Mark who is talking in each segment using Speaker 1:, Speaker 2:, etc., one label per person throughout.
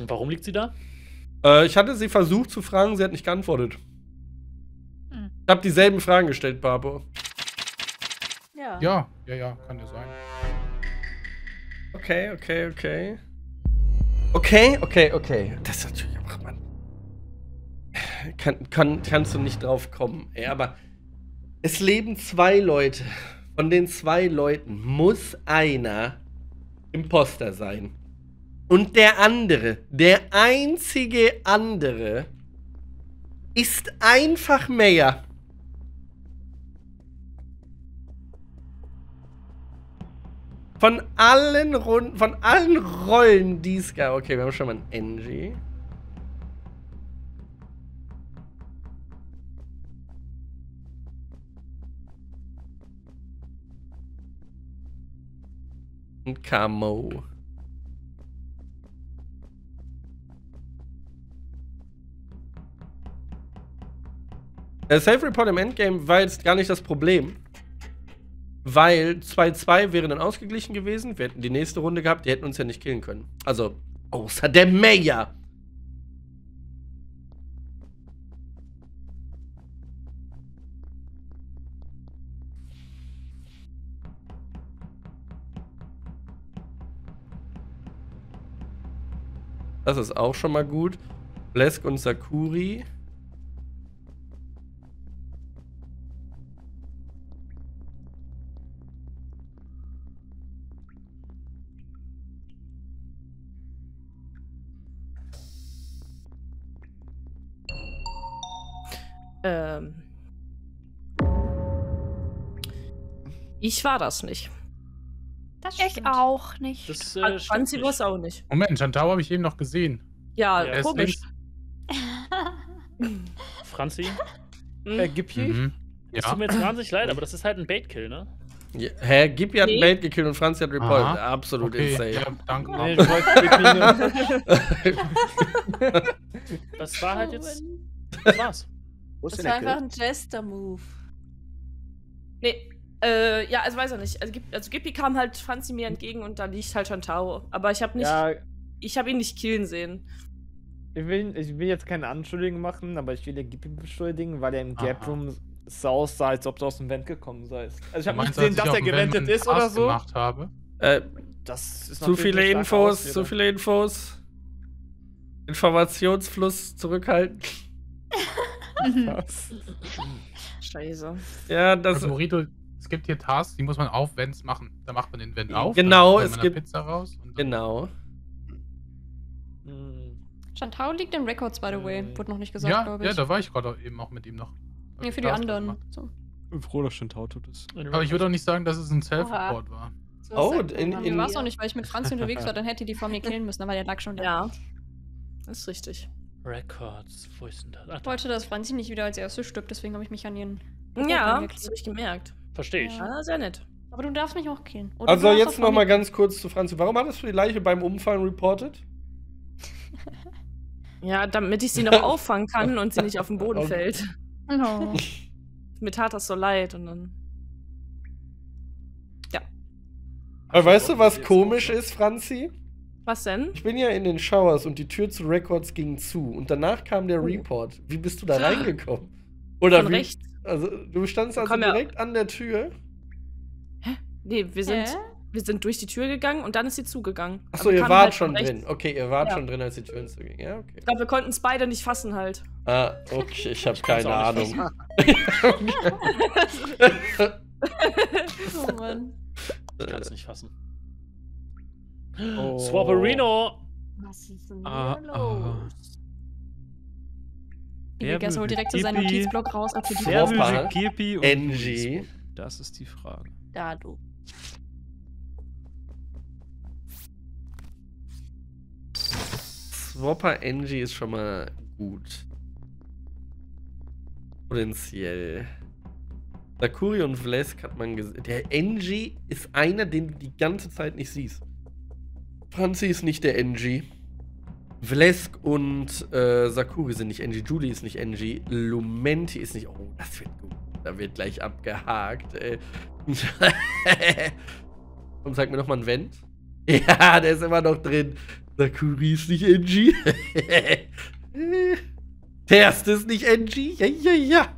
Speaker 1: Und warum liegt sie da?
Speaker 2: Äh, ich hatte sie versucht zu fragen, sie hat nicht geantwortet.
Speaker 3: Hm.
Speaker 2: Ich habe dieselben Fragen gestellt, Babo.
Speaker 3: Ja.
Speaker 4: Ja, ja, ja, kann ja sein.
Speaker 2: Okay, okay, okay. Okay, okay, okay. Das ist natürlich auch, Mann. Kann, kann, kannst du nicht drauf kommen. Ey, aber es leben zwei Leute. Von den zwei Leuten muss einer Imposter sein. Und der andere, der einzige andere, ist einfach mehr. Von allen Runden, von allen Rollen, die es gab. Okay, wir haben schon mal einen Angie. Und Camo. Der Safe Report im Endgame war jetzt gar nicht das Problem. Weil 2-2 wäre dann ausgeglichen gewesen. Wir hätten die nächste Runde gehabt, die hätten uns ja nicht killen können. Also, außer der Mayor. Das ist auch schon mal gut. Blesk und Sakuri.
Speaker 5: Ich war das nicht.
Speaker 3: Das
Speaker 6: Ich auch nicht.
Speaker 1: Das äh,
Speaker 5: Franzi war es auch nicht.
Speaker 4: Moment, Chantau habe ich eben noch gesehen.
Speaker 5: Ja,
Speaker 1: Ja,
Speaker 5: komisch.
Speaker 1: Franzi,
Speaker 5: Hm.
Speaker 7: Äh, Gippi?
Speaker 4: Mhm.
Speaker 1: es
Speaker 4: Ja.
Speaker 1: tut mir jetzt wahnsinnig leid, aber das ist halt ein Bait-Kill, ne?
Speaker 2: Ja, hä, Gippi hat
Speaker 5: Nee.
Speaker 2: ein Bait gekillt und Franzi hat reported.
Speaker 4: Aha.
Speaker 2: Absolut
Speaker 4: Okay,
Speaker 2: insane.
Speaker 4: ja, danke.
Speaker 7: Nee, ich wollte.
Speaker 1: Das war halt jetzt. Das war's.
Speaker 3: Das war einfach ein Jester-Move.
Speaker 5: Nee, äh, ja, also weiß er nicht. Also, also Gippi kam halt Franzi mir entgegen und da liegt halt Chantao. Aber ich habe nicht,
Speaker 7: Ja,
Speaker 5: ich habe ihn nicht killen sehen.
Speaker 7: ich will, ich will jetzt keine Anschuldigung machen, aber ich will den Gippi beschuldigen, weil er im Gap. Room so aussah, als ob du aus dem Vent gekommen seist. Also ich habe nicht gesehen, dass er gewendet ist oder so.
Speaker 4: gemacht habe?
Speaker 2: Äh,
Speaker 7: Das ist
Speaker 2: zu viele Infos,
Speaker 7: Ausrede.
Speaker 2: zu viele Infos. Informationsfluss zurückhalten.
Speaker 7: Was?
Speaker 5: Scheiße.
Speaker 2: Ja, das.
Speaker 4: Also, Morito, es gibt hier Tasks, die muss man auf Vents machen. Da macht man den Vent auf.
Speaker 2: Genau,
Speaker 4: dann
Speaker 2: es
Speaker 4: man
Speaker 2: gibt-
Speaker 4: Pizza raus.
Speaker 2: Genau.
Speaker 7: Hm.
Speaker 6: Chantao liegt in Records, by the way.
Speaker 7: Hm.
Speaker 6: Wurde noch nicht gesagt,
Speaker 4: Ja,
Speaker 6: glaube ich.
Speaker 4: ja, da war ich gerade eben auch mit ihm noch.
Speaker 6: nee, für die anderen. So.
Speaker 7: bin froh, dass schon tot ist.
Speaker 4: Aber ich würde auch nicht sagen, dass es ein Self-Report war.
Speaker 3: So
Speaker 2: Oh, in- in-
Speaker 6: war es auch nicht, weil ich mit Franzi unterwegs war, dann hätte die vor mir killen müssen, aber der lag schon da.
Speaker 5: Ja. Das ist richtig.
Speaker 1: Records, wo ist denn das? Ach,
Speaker 6: Ich wollte, dass Franzi nicht wieder als erste stirbt, deswegen habe ich mich an ihren.
Speaker 5: Ja, das habe ich gemerkt.
Speaker 1: Verstehe ich.
Speaker 6: Ja.
Speaker 5: Ah, sehr nett.
Speaker 6: Aber du darfst mich auch killen. Oder
Speaker 2: Also jetzt noch mal ganz kurz zu Franzi. Warum hattest du die Leiche beim Umfallen reported?
Speaker 5: Ja, damit ich sie noch auffangen kann und sie nicht auf den Boden fällt.
Speaker 6: mir- No.
Speaker 5: Mir tat das so leid und dann.
Speaker 2: Aber weißt du, was komisch ist, Franzi?
Speaker 5: Was denn?
Speaker 2: Ich bin ja in den Showers und die Tür zu Records ging zu. Und danach kam der
Speaker 5: Oh.
Speaker 2: Report. Wie bist du da reingekommen? Oder
Speaker 5: Von
Speaker 2: wie?
Speaker 5: rechts?
Speaker 2: Also, du standst also
Speaker 5: kommen ja-
Speaker 2: direkt an der Tür.
Speaker 5: Nee, wir sind,
Speaker 6: Hä?
Speaker 5: wir sind durch die Tür gegangen und dann ist sie zugegangen.
Speaker 2: Achso, ihr wart
Speaker 5: halt
Speaker 2: schon
Speaker 5: rechts.
Speaker 2: drin. Okay, ihr wart
Speaker 5: Ja.
Speaker 2: schon drin, als die Türen zugingen. Ja, okay.
Speaker 5: Ich glaube, wir konnten es beide nicht fassen halt.
Speaker 2: Ah, okay, ich habe keine Ahnung.
Speaker 6: Oh Mann.
Speaker 1: Ich kann es nicht fassen.
Speaker 7: Oh.
Speaker 1: Swapperino!
Speaker 3: Was ist denn
Speaker 7: Ah,
Speaker 3: hier
Speaker 7: ah.
Speaker 3: los?
Speaker 6: Vegas holt direkt so seinen? Notizblock raus und für die
Speaker 2: Swapper,
Speaker 7: Gippi und. Louis? Das ist die Frage.
Speaker 3: Da, du.
Speaker 2: Swapper Angie ist schon mal gut. Potenziell. Sakuri und Vlesk hat man gesehen. Der Angie ist einer, den du die ganze Zeit nicht siehst. Franzi ist nicht der Angie. Vlesk und äh, Sakuri sind nicht Angie. Julie ist nicht Angie. Lumenti ist nicht. Oh, das wird gut. Da wird gleich abgehakt. Ey. Und sag mir nochmal ein Vent. Ja, der ist immer noch drin. Sakuri ist nicht Angie. der erste ist nicht Angie. Ja, ja, ja.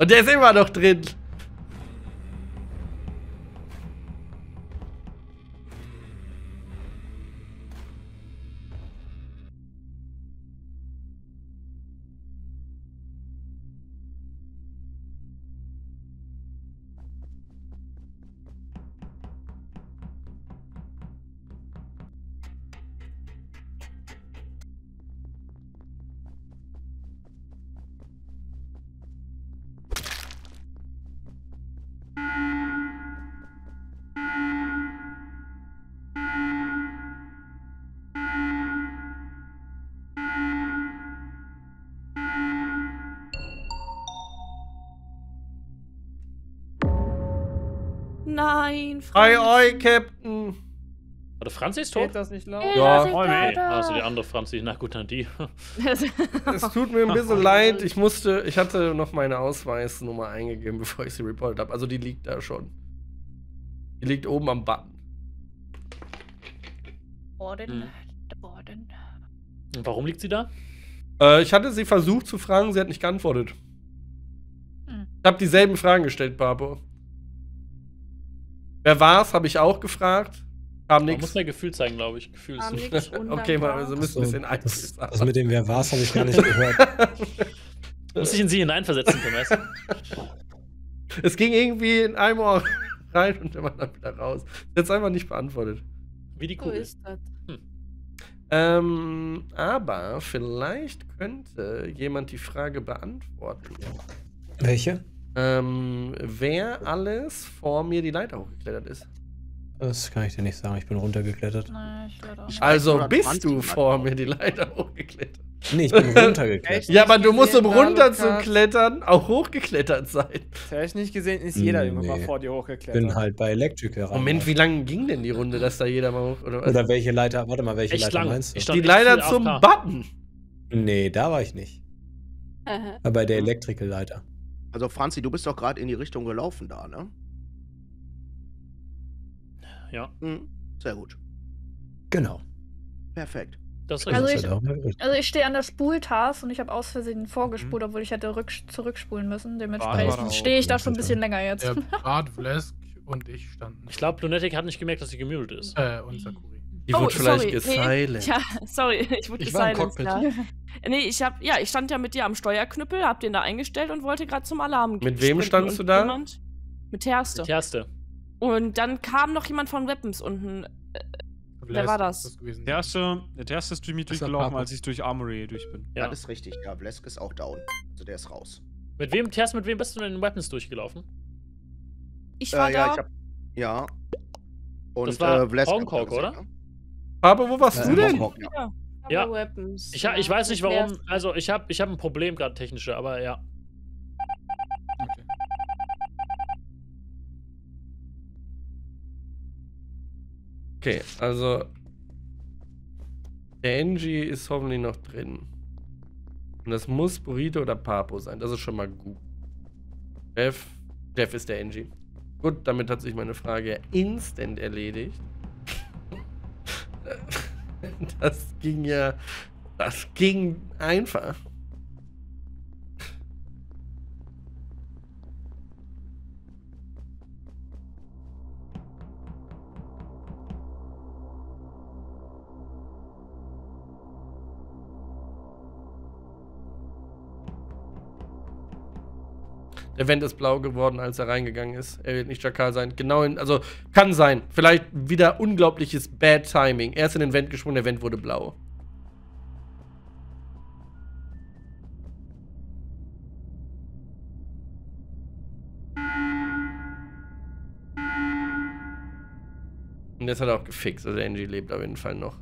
Speaker 2: Und der ist immer noch drin.
Speaker 5: Nein,
Speaker 2: Hi,
Speaker 5: Franz.
Speaker 2: oi, Captain.
Speaker 1: Warte, Franzi ist
Speaker 7: Geht
Speaker 1: tot?
Speaker 7: das nicht laut?
Speaker 2: Ja.
Speaker 1: Oh, nee. Also die andere Franzi. Na gut, dann die.
Speaker 2: Es tut mir ein bisschen leid. Ich musste, ich hatte noch meine Ausweisnummer eingegeben, bevor ich sie reportet habe. Also die liegt da schon. Die liegt oben am Button.
Speaker 6: Orden.
Speaker 1: Hm.
Speaker 6: Orden.
Speaker 1: Und warum liegt sie da?
Speaker 2: Äh, ich hatte sie versucht zu fragen, sie hat nicht geantwortet.
Speaker 6: Hm.
Speaker 2: Ich habe dieselben Fragen gestellt, Papo. Wer war's, habe ich auch gefragt. Kam
Speaker 1: Man
Speaker 2: nix.
Speaker 1: muss mehr Gefühl zeigen, glaube ich.
Speaker 3: Nix,
Speaker 2: Okay, mal, also müssen ein
Speaker 8: So,
Speaker 2: bisschen
Speaker 8: das,
Speaker 2: einfühlsam
Speaker 8: das mit dem Wer war's habe ich gar nicht gehört.
Speaker 1: Muss ich in sie hineinversetzen können, weißt du?
Speaker 2: Es ging irgendwie in einem Ohr rein und immer dann wieder raus. Jetzt einfach nicht beantwortet.
Speaker 1: Wie die
Speaker 3: So
Speaker 1: Kugel.
Speaker 3: ist das.
Speaker 2: Ähm, aber vielleicht könnte jemand die Frage beantworten.
Speaker 8: Welche?
Speaker 2: Ähm, wer alles vor mir die Leiter hochgeklettert ist.
Speaker 8: Das kann ich dir nicht sagen. Ich bin runtergeklettert.
Speaker 6: Nein, ich nicht.
Speaker 2: Also bist
Speaker 9: 20
Speaker 2: du vor mir die Leiter hochgeklettert.
Speaker 8: Nee, ich bin runtergeklettert.
Speaker 2: Ja, aber du musst, um
Speaker 7: gesehen,
Speaker 2: runter zu
Speaker 7: Alucard.
Speaker 2: klettern, auch hochgeklettert sein.
Speaker 7: Das habe ich nicht gesehen, ist jeder
Speaker 8: Nee.
Speaker 7: vor dir
Speaker 8: Ich
Speaker 7: hochgeklettert.
Speaker 8: bin halt bei Electrical rein.
Speaker 2: Moment, wie lange ging denn die Runde, dass da jeder mal hoch, oder?
Speaker 8: Oder welche Leiter? Warte mal, welche
Speaker 1: Echt
Speaker 8: Leiter
Speaker 1: lang.
Speaker 8: meinst du?
Speaker 2: Die Leiter zum. Button.
Speaker 8: Nee, da war ich nicht. Aber bei der Electrical-Leiter.
Speaker 9: Also Franzi, du bist doch gerade in die Richtung gelaufen da, ne?
Speaker 1: Ja,
Speaker 9: Mhm. Sehr gut.
Speaker 8: Genau.
Speaker 9: Perfekt.
Speaker 1: das ist
Speaker 6: Also
Speaker 1: richtig.
Speaker 6: ich- Also ich stehe an der Spultask und ich habe aus Versehen
Speaker 4: Mhm.
Speaker 6: vorgespult, obwohl ich hätte rück zurückspulen müssen. Dementsprechend
Speaker 4: da
Speaker 6: stehe ich da schon ein bisschen länger jetzt.
Speaker 4: Der Bart, Vlesk und ich standen.
Speaker 1: Ich glaube, Lunatic hat nicht gemerkt, dass sie gemutet ist.
Speaker 4: Äh, und Sakuri.
Speaker 2: Die
Speaker 5: Oh,
Speaker 2: wird vielleicht
Speaker 5: sorry, nee.
Speaker 2: gesilenced.
Speaker 5: Ja, sorry, ich wurde
Speaker 10: Ich war im Cockpit.
Speaker 5: ja. Nee, ich hab, ja, ich stand ja mit dir am Steuerknüppel, hab den da eingestellt und wollte gerade zum Alarm
Speaker 2: Mit wem standst du da?
Speaker 5: Jemand, mit Terste.
Speaker 1: Die erste.
Speaker 5: Und dann kam noch jemand von Weapons unten.
Speaker 4: Vlesk
Speaker 5: war das?
Speaker 4: gewesen
Speaker 11: Der erste, der erste ist durch mich durchgelaufen, als ich durch Armory durch bin.
Speaker 1: Ja.
Speaker 9: Das ist richtig, ja. Vlesk ist auch down. Also der ist raus.
Speaker 1: Mit wem, Ters, mit wem bist du denn in Weapons durchgelaufen?
Speaker 5: Ich war
Speaker 9: Äh, ja,
Speaker 5: da.
Speaker 9: ich hab, ja. Und
Speaker 1: Das war
Speaker 9: äh, da gesehen,
Speaker 1: oder?
Speaker 2: Aber wo warst
Speaker 8: Ja,
Speaker 2: du denn?
Speaker 9: Hongkong, ja.
Speaker 1: Ja.
Speaker 3: Weapons.
Speaker 1: Ich, ha- ich
Speaker 3: ja,
Speaker 1: weiß nicht warum. Also, ich habe ich hab ein Problem gerade technische, aber ja.
Speaker 10: Okay.
Speaker 2: Okay, also. Der NG ist hoffentlich noch drin. Und das muss Burrito oder Papo sein. Das ist schon mal gut. Jeff. Jeff ist der NG. Gut, damit hat sich meine Frage instant erledigt. Das ging ja. Das ging einfach. Der Vent ist blau geworden, als er reingegangen ist. Er wird nicht Jakal sein. Genau in, also kann sein. Vielleicht wieder unglaubliches Bad Timing. Er ist in den Vent gesprungen, der Vent wurde blau. Und das hat er auch gefixt. Also Angie lebt auf jeden Fall noch.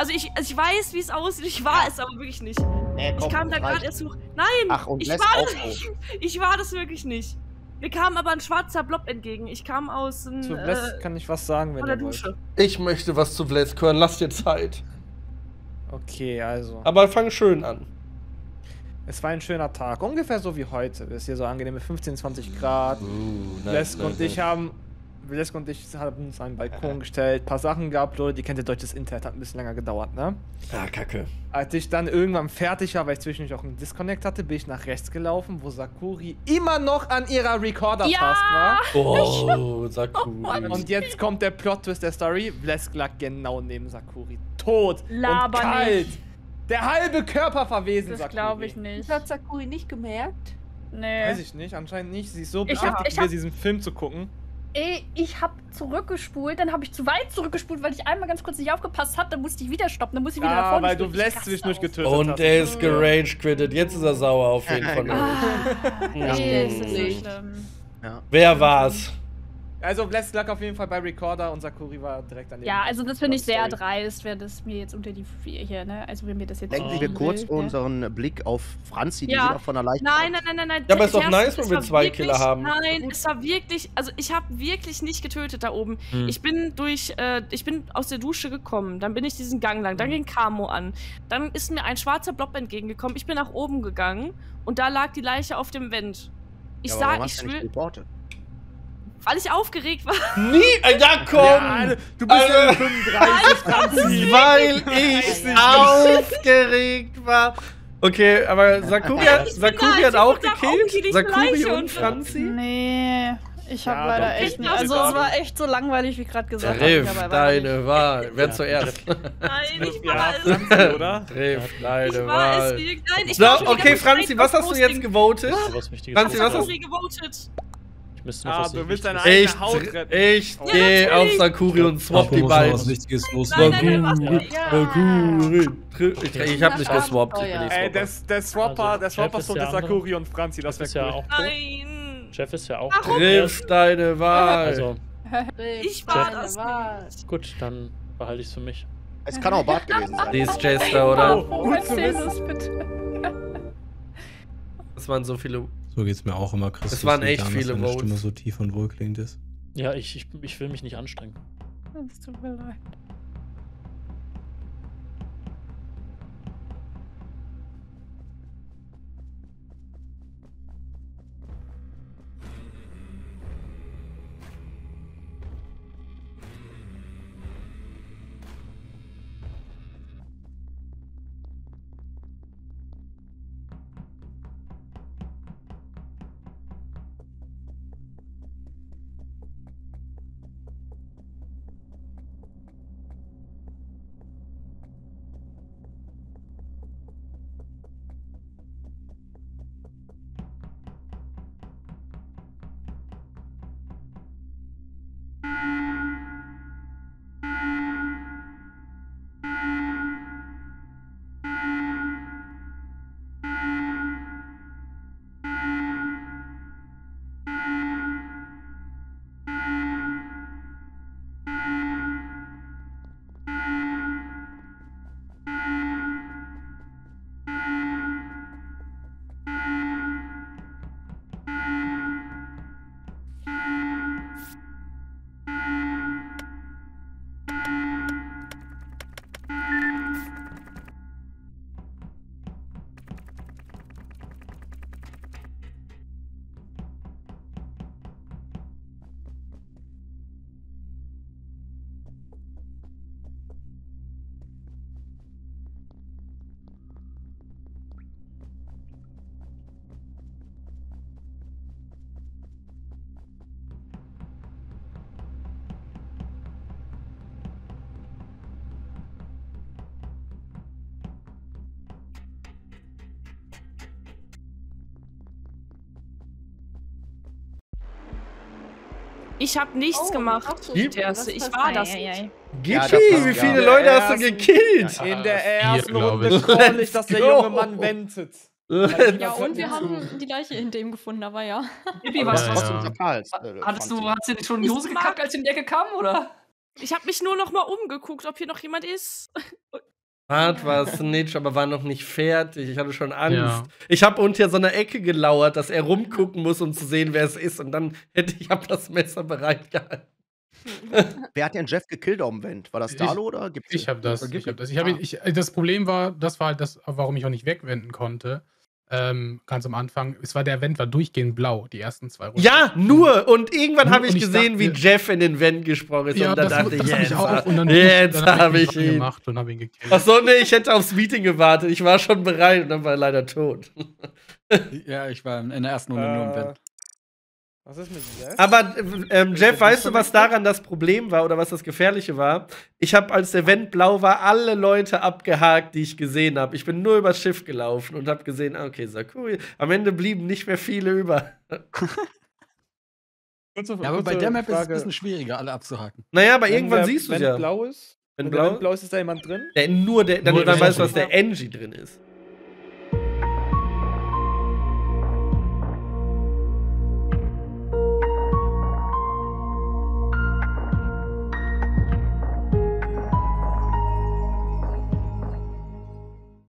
Speaker 5: Also ich, also ich weiß, wie es aussieht, ich war es aber wirklich nicht.
Speaker 9: Nee,
Speaker 5: Ich
Speaker 9: komm,
Speaker 5: kam da gerade erst hoch. Nein!
Speaker 9: Ach, und
Speaker 5: ich war, das,
Speaker 9: noch.
Speaker 5: ich war das wirklich nicht. Mir kam aber ein schwarzer Blob entgegen. Ich kam aus einem,
Speaker 7: Zu
Speaker 5: äh,
Speaker 7: Bless kann ich was sagen, wenn
Speaker 5: der
Speaker 7: ihr wollt.
Speaker 5: Dusche.
Speaker 2: Ich möchte was zu Vlesk hören. Lass dir Zeit.
Speaker 7: Okay, also.
Speaker 2: Aber fang schön an.
Speaker 7: Es war ein schöner Tag. Ungefähr so wie heute. Es ist hier so angenehme 15, 20 Grad.
Speaker 2: Uh,
Speaker 7: Lesk und ich haben. Lesk und ich haben uns einen Balkon gestellt, paar Sachen geuploadet. Die kennt ihr deutsches Internet, hat ein bisschen länger gedauert, ne?
Speaker 2: Ah, kacke.
Speaker 7: Als ich dann irgendwann fertig war, weil ich zwischendurch auch einen Disconnect hatte, bin ich nach rechts gelaufen, wo Sakuri immer noch an ihrer Recorder-Task
Speaker 5: Ja!
Speaker 7: war.
Speaker 2: Oh, Sakuri.
Speaker 7: Und jetzt kommt der Plot-Twist der Story. Blesk lag genau neben Sakuri. Tot
Speaker 6: Laber
Speaker 7: und kalt.
Speaker 6: nicht.
Speaker 7: Der halbe Körper verwesen,
Speaker 6: Das glaube ich nicht.
Speaker 3: Das hat Sakuri nicht gemerkt.
Speaker 6: Nee.
Speaker 7: Weiß ich nicht, anscheinend nicht. Sie ist so
Speaker 6: hab-
Speaker 7: beschäftigt,
Speaker 6: hab-
Speaker 7: diesen Film zu gucken.
Speaker 6: Ey, ich habe zurückgespult, dann habe ich zu weit zurückgespult, weil ich einmal ganz kurz nicht aufgepasst habe, dann musste ich wieder stoppen, dann musste ich wieder nach
Speaker 7: Ah,
Speaker 6: vorne
Speaker 7: weil du
Speaker 6: raste
Speaker 7: zwischendurch getötet
Speaker 2: Und
Speaker 7: hast.
Speaker 2: er ist gerage quittet. Jetzt ist er sauer auf jeden Fall.
Speaker 6: Ah,
Speaker 2: Ja.
Speaker 6: ey, ist so schlimm.
Speaker 9: Ja.
Speaker 2: Wer war's?
Speaker 7: Also Blesk lag auf jeden Fall bei Recorder und Sakuri war direkt daneben.
Speaker 6: Ja, also das finde ich sehr dreist, wer das mir jetzt unter die vier hier, ne? Also wenn mir das jetzt
Speaker 9: Lenken
Speaker 6: so
Speaker 9: wir kurz unseren Blick auf Franzi, die
Speaker 5: Ja.
Speaker 9: wieder von der Leiche
Speaker 5: Nein,
Speaker 9: kommt.
Speaker 5: nein, nein, nein, nein.
Speaker 2: Ja, aber ist doch nice, wenn
Speaker 5: es
Speaker 2: wir zwei
Speaker 5: wirklich-
Speaker 2: Killer haben.
Speaker 5: Nein, es war wirklich, also ich habe wirklich nicht getötet da oben.
Speaker 1: Hm.
Speaker 5: Ich bin durch, äh, ich bin aus der Dusche gekommen, dann bin ich diesen Gang lang, dann ging Camo an, dann ist mir ein schwarzer Blob entgegengekommen, ich bin nach oben gegangen und da lag die Leiche auf dem Vent. Ich
Speaker 9: Ja, aber
Speaker 5: sag,
Speaker 9: warum
Speaker 5: ich
Speaker 9: hast du nicht
Speaker 5: schwör,
Speaker 9: reportet?
Speaker 5: Weil ich aufgeregt war.
Speaker 2: Nie, äh, ja komm!
Speaker 7: Ja, du bist ja
Speaker 2: Alter.
Speaker 7: 35, Franzi.
Speaker 2: Weil ich aufgeregt war. Okay, aber Sakuri, hat-
Speaker 5: Ich bin
Speaker 2: Sakuri
Speaker 5: da,
Speaker 2: hat auch gekillt. Sakuri und
Speaker 5: und-
Speaker 2: Franzi.
Speaker 6: Nee, ich habe
Speaker 7: Ja,
Speaker 6: leider
Speaker 7: doch,
Speaker 6: echt
Speaker 5: ich
Speaker 6: nicht. Also es war echt so langweilig, wie gerade gesagt
Speaker 2: Triff deine Wahl. Wer zuerst?
Speaker 5: Nein, ich
Speaker 7: Ja,
Speaker 5: war es.
Speaker 7: Oder?
Speaker 2: Triff deine Wahl.
Speaker 5: Nein, ich war
Speaker 2: okay, Franzi, was hast du jetzt gewotet? Franzi, was hast
Speaker 5: Sakuri gewotet.
Speaker 1: Ich müsste noch
Speaker 7: Ah,
Speaker 1: was
Speaker 7: du willst deine
Speaker 2: Ich,
Speaker 7: eigene Haut retten.
Speaker 2: ich
Speaker 7: Oh.
Speaker 2: gehe
Speaker 5: Ja,
Speaker 2: auf. Sakuri und swap die
Speaker 8: noch was
Speaker 2: beiden.
Speaker 8: Wichtiges los.
Speaker 2: Sakuri, Ich, ich hab nicht geswappt. Ich bin nicht
Speaker 7: Ey, das, der Swapper,
Speaker 1: Also,
Speaker 7: der Swapper
Speaker 1: ist
Speaker 7: ist
Speaker 1: der andere.
Speaker 7: Sakuri und Franzi, das wäre
Speaker 1: ja
Speaker 7: cool.
Speaker 5: Nein.
Speaker 1: Jeff ist ja auch tot.
Speaker 2: Triff deine Wahl.
Speaker 1: Also,
Speaker 5: Ich war das
Speaker 3: Wahl.
Speaker 1: gut, dann behalte ich es für mich.
Speaker 9: Es kann auch Bart gewesen sein.
Speaker 2: Die ist Jester, oder?
Speaker 7: Oh, gut zu wissen.
Speaker 6: bitte.
Speaker 2: Es waren so viele.
Speaker 8: So geht's mir auch immer, Chris.
Speaker 2: Es waren echt
Speaker 8: dass
Speaker 2: viele
Speaker 8: deine
Speaker 2: Votes.
Speaker 8: Stimme so tief und wohlklingend ist.
Speaker 1: Ja, ich, ich, ich will mich nicht anstrengen.
Speaker 6: Es tut mir leid.
Speaker 5: Ich habe nichts
Speaker 3: Oh,
Speaker 5: gemacht.
Speaker 3: so
Speaker 5: Ich war das
Speaker 6: Ei, ei,
Speaker 5: nicht.
Speaker 6: ei.
Speaker 2: Gitti,
Speaker 9: Ja, das passt,
Speaker 2: wie
Speaker 9: ja.
Speaker 2: viele Leute hast du
Speaker 7: ersten-
Speaker 2: gekillt?
Speaker 7: In der ersten
Speaker 4: glaub
Speaker 7: Runde
Speaker 4: ich.
Speaker 7: dass der junge. Mann wendet.
Speaker 6: Ja, und wir haben die Leiche hinter ihm gefunden, aber ja.
Speaker 9: Aber
Speaker 10: was,
Speaker 4: Ja, ja.
Speaker 9: du äh,
Speaker 10: hattest du, hast du dir schon die Hose gekackt, als sie in die Ecke kam, oder?
Speaker 5: Ich habe mich nur noch mal umgeguckt, ob hier noch jemand ist.
Speaker 2: Hart war Snitch, aber war noch nicht fertig. Ich hatte schon Angst.
Speaker 4: Ja.
Speaker 2: Ich habe unter so einer Ecke gelauert, dass er rumgucken muss, um zu sehen, wer es ist. Und dann hätte ich hab das Messer bereit gehalten.
Speaker 9: Wer hat denn Jeff gekillt auf dem Vent? War das
Speaker 4: Ich-
Speaker 9: Dalo oder gibt's
Speaker 4: Ich habe das. Ich hab das. Ich hab
Speaker 10: Ah.
Speaker 4: ich, das Problem war, das war halt das, warum ich auch nicht wegwenden konnte. Ähm, ganz am Anfang. Es war der Vent war durchgehend blau, die ersten zwei Runden.
Speaker 2: Ja, nur. Und irgendwann habe ich
Speaker 4: ich
Speaker 2: gesehen, wie
Speaker 4: dachte-
Speaker 2: Jeff in den Vent gesprungen ist.
Speaker 4: Ja,
Speaker 2: und dann
Speaker 4: das,
Speaker 2: dachte
Speaker 4: das
Speaker 2: ich,
Speaker 4: hab ich
Speaker 2: jetzt,
Speaker 4: auch. Und dann,
Speaker 2: jetzt
Speaker 4: dann
Speaker 2: habe
Speaker 4: ich
Speaker 2: ich
Speaker 4: ihn gemacht und habe ihn gekillt.
Speaker 2: Achso, nee, ich hätte aufs Meeting gewartet. Ich war schon bereit und dann war er leider tot.
Speaker 10: Ja, ich war in der ersten Runde nur im
Speaker 7: Äh,
Speaker 10: Vent.
Speaker 7: Was ist mit Jeff?
Speaker 2: Aber ähm, Jeff,
Speaker 7: der
Speaker 2: weißt du, was daran das Problem war oder was das Gefährliche war? Ich habe, als der Vent blau war, alle Leute abgehakt, die ich gesehen habe. Ich bin nur übers Schiff gelaufen und habe gesehen, ah, okay, Sakuri. Am Ende blieben nicht mehr viele über.
Speaker 7: Kurze-
Speaker 10: Ja, aber bei der Map ist es ein
Speaker 7: Frage.
Speaker 10: bisschen schwieriger, alle abzuhaken.
Speaker 2: Naja, aber
Speaker 7: Wenn
Speaker 2: irgendwann
Speaker 7: der
Speaker 2: siehst du ja.
Speaker 7: blau ist?
Speaker 2: Wenn
Speaker 7: Wenn
Speaker 2: blau,
Speaker 7: ist, ist da jemand drin?
Speaker 2: Der, nur der, damit
Speaker 4: Nur
Speaker 2: man
Speaker 4: der
Speaker 2: weiß, was der Angie drin ist.